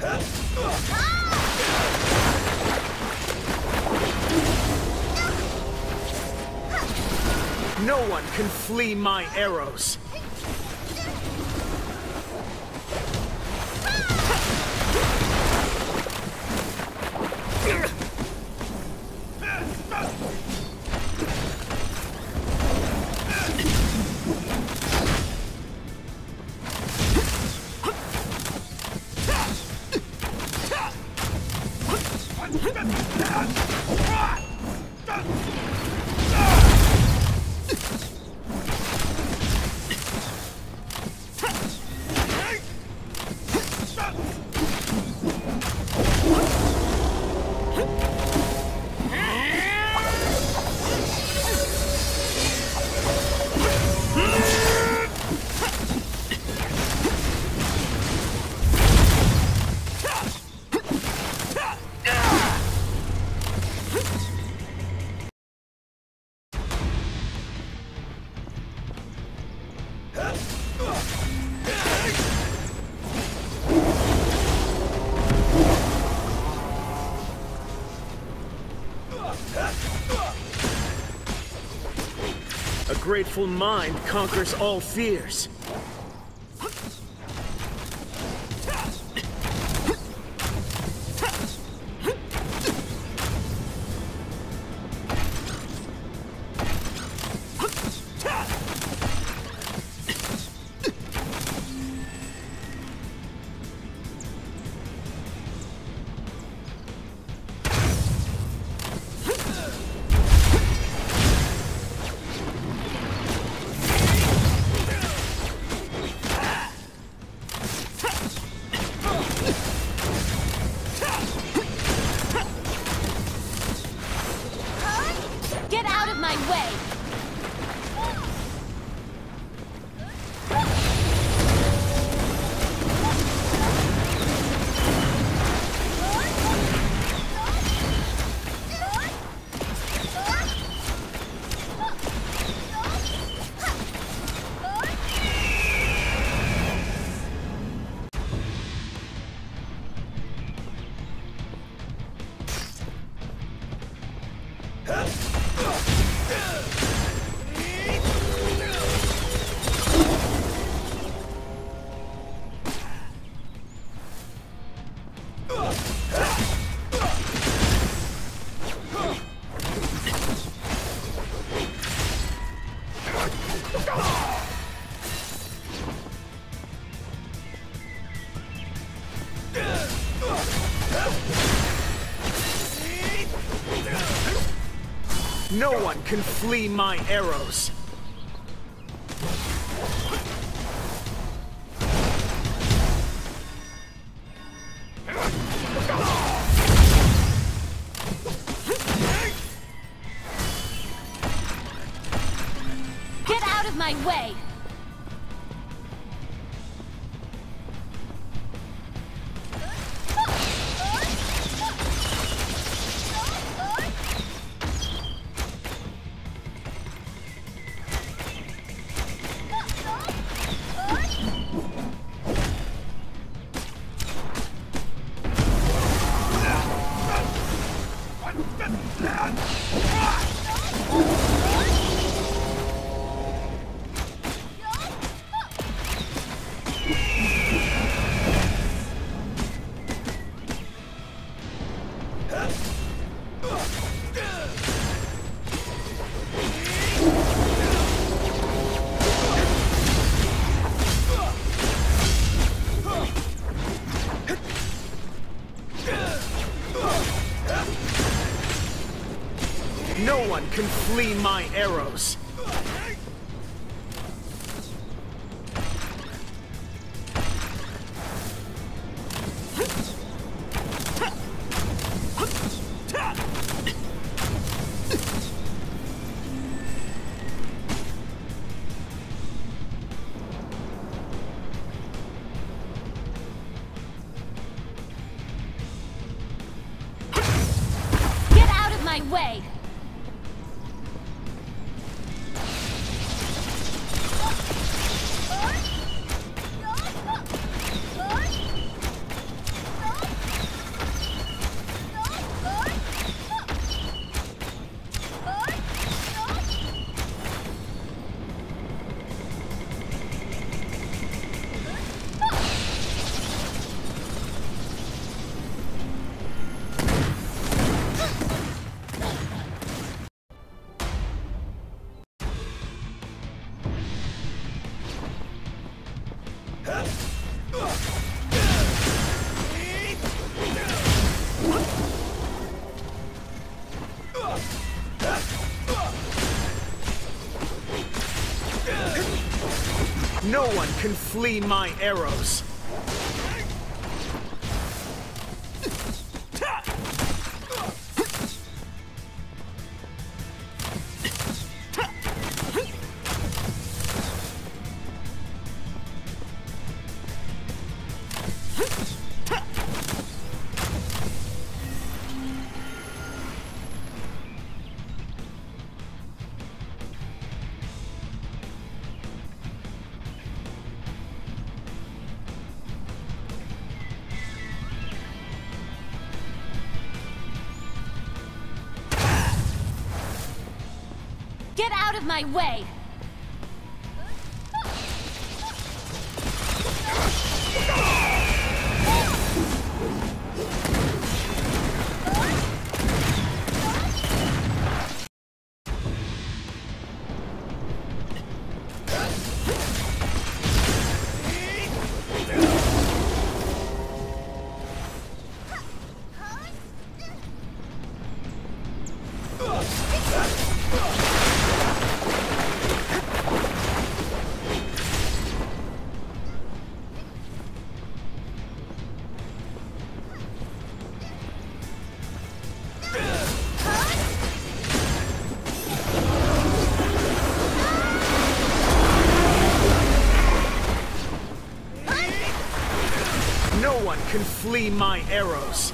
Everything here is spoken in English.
No one can flee my arrows. A grateful mind conquers all fears. Get out of my way! No one can flee my arrows. Get out of my way! Ah! No one can flee my arrows. No one can flee my arrows. Get out of my way! One can flee my arrows.